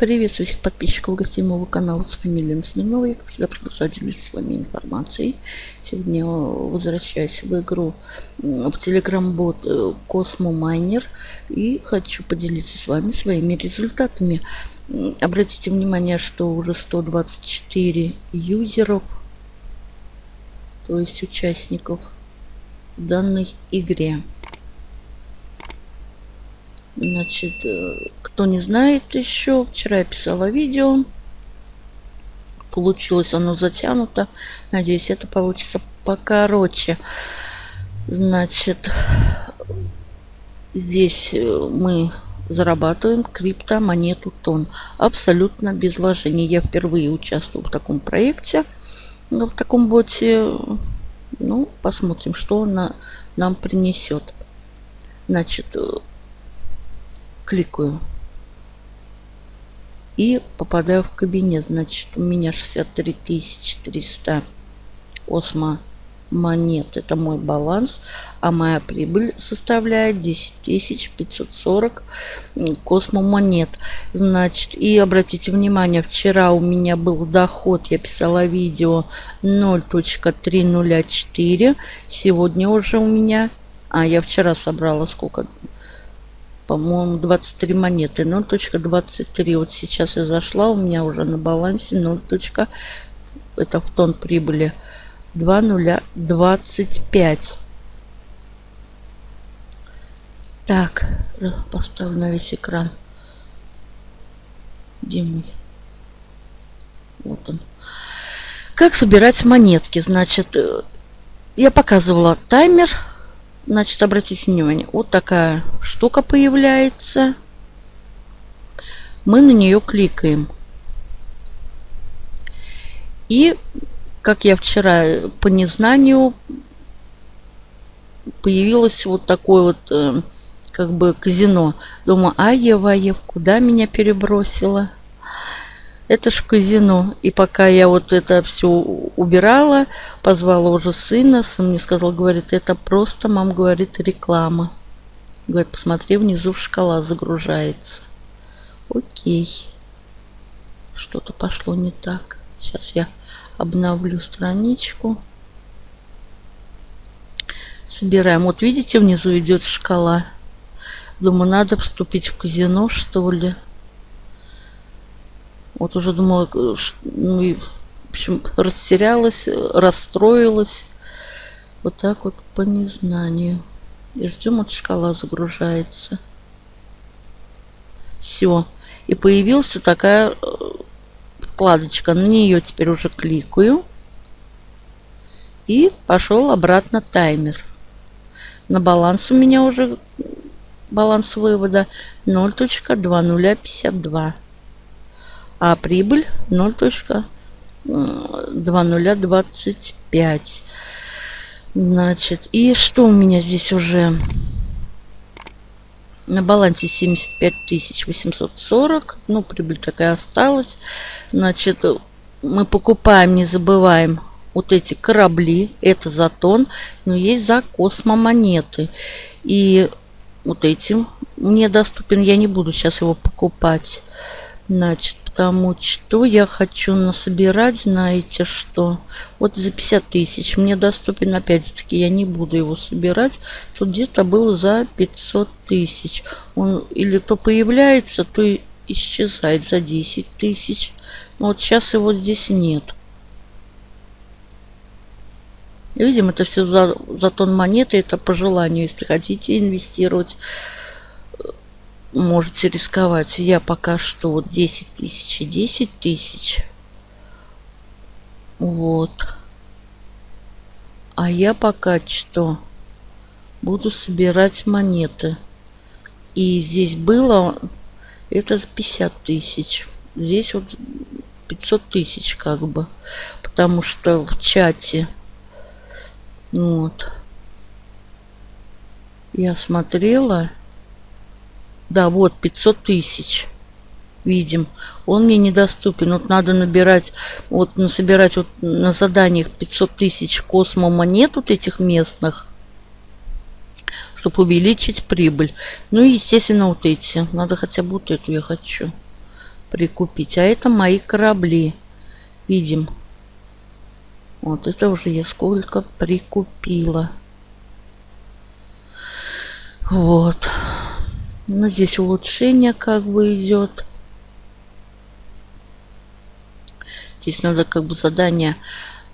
Приветствую всех подписчиков гостей моего канала с фамилией Смирновой. Я, как всегда, продолжаю делиться с вами информацией. Сегодня возвращаюсь в игру в Telegram-бот Cosmo Miner и хочу поделиться с вами своими результатами. Обратите внимание, что уже 124 юзеров, то есть участников данной игре. Значит, э, кто не знает еще, вчера я писала видео. Получилось оно затянуто. Надеюсь, это получится покороче. Значит, здесь э, мы зарабатываем криптомонету тон. Абсолютно без вложений. Я впервые участвую в таком проекте. В таком боте. Ну, посмотрим, что он нам принесет. Значит, э, кликаю и попадаю в кабинет. Значит, у меня 63 300 осмо монет. Это мой баланс. А моя прибыль составляет 10 540 космо монет. Значит, и обратите внимание, вчера у меня был доход, я писала видео 0.304. Сегодня уже у меня... А, я вчера собрала сколько? По-моему, 23 монеты. 0.23. Вот сейчас я зашла, у меня уже на балансе 0. Это в тон прибыли 2.025. Так, поставлю на весь экран. Где мой? Вот он. Как собирать монетки? Значит, э, я показывала таймер Значит, обратите внимание, вот такая штука появляется. Мы на нее кликаем. И, как я вчера по незнанию, появилось вот такое вот, э, как бы, казино. Думаю, а Ева, куда меня перебросила? Это ж казино. И пока я вот это все убирала, позвала уже сына, сын мне сказал, говорит, это просто, мам говорит, реклама. Говорит, посмотри, внизу шкала загружается. Окей. Что-то пошло не так. Сейчас я обновлю страничку. Собираем. Вот видите, внизу идет шкала. Думаю, надо вступить в казино, что ли. Вот уже думала, ну и, в общем, растерялась, расстроилась. Вот так вот по незнанию. И ждем, вот шкала загружается. Все. И появилась такая э, вкладочка. На нее теперь уже кликаю. И пошел обратно таймер. На баланс у меня уже баланс вывода 0.2052 а прибыль 0.2025. Значит, и что у меня здесь уже на балансе 75 840. Ну, прибыль такая осталась. Значит, мы покупаем, не забываем, вот эти корабли. Это за тон, но есть за космомонеты. И вот этим мне доступен. Я не буду сейчас его покупать. Значит, потому что я хочу насобирать, знаете что. Вот за 50 тысяч мне доступен, опять же таки, я не буду его собирать. Тут где-то было за 500 тысяч. Он или то появляется, то и исчезает за 10 тысяч. Но вот сейчас его здесь нет. Видим, это все за, за тон монеты, это по желанию, если хотите инвестировать можете рисковать. Я пока что вот 10 тысяч и 10 тысяч. Вот. А я пока что буду собирать монеты. И здесь было это 50 тысяч. Здесь вот 500 тысяч как бы. Потому что в чате вот я смотрела да, вот 500 тысяч. Видим. Он мне недоступен. Вот надо набирать, вот насобирать вот на заданиях 500 тысяч космомонет вот этих местных, чтобы увеличить прибыль. Ну и, естественно, вот эти. Надо хотя бы вот эту я хочу. прикупить. А это мои корабли. Видим. Вот это уже я сколько прикупила. Вот. Ну, здесь улучшение как бы идет. Здесь надо как бы задание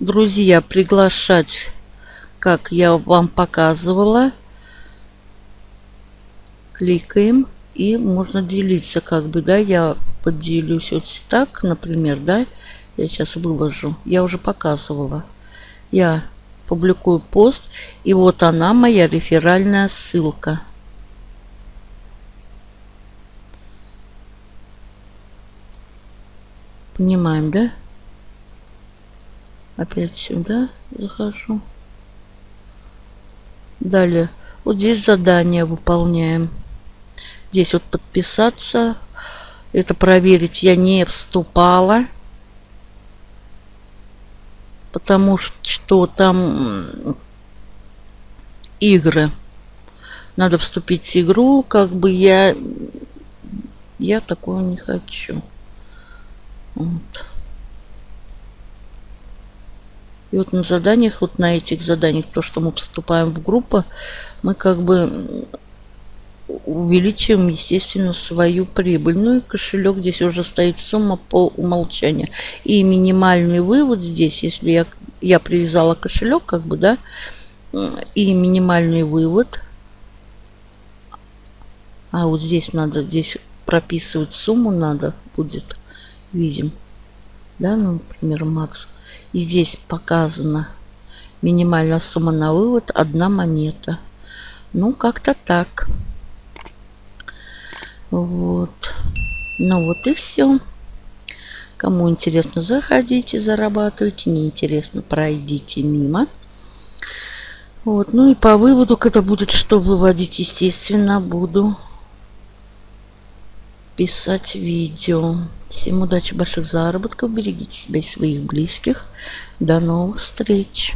друзья приглашать, как я вам показывала. Кликаем и можно делиться как бы, да, я поделюсь вот так, например, да, я сейчас выложу, я уже показывала. Я публикую пост, и вот она моя реферальная ссылка. Понимаем, да? Опять сюда захожу. Далее. Вот здесь задание выполняем. Здесь вот подписаться. Это проверить я не вступала. Потому что там игры. Надо вступить в игру. Как бы я... Я такого не хочу. Вот. И вот на заданиях, вот на этих заданиях, то, что мы поступаем в группу, мы как бы увеличиваем, естественно, свою прибыль. Ну и кошелек здесь уже стоит сумма по умолчанию. И минимальный вывод здесь, если я, я привязала кошелек, как бы, да, и минимальный вывод. А вот здесь надо, здесь прописывать сумму надо будет видим. Да, ну, например, макс. И здесь показана минимальная сумма на вывод одна монета. Ну, как-то так. Вот. Ну вот и все. Кому интересно, заходите, зарабатывайте. Неинтересно, пройдите мимо. Вот. Ну и по выводу, когда будет что выводить, естественно, буду писать видео. Всем удачи, больших заработков, берегите себя и своих близких. До новых встреч!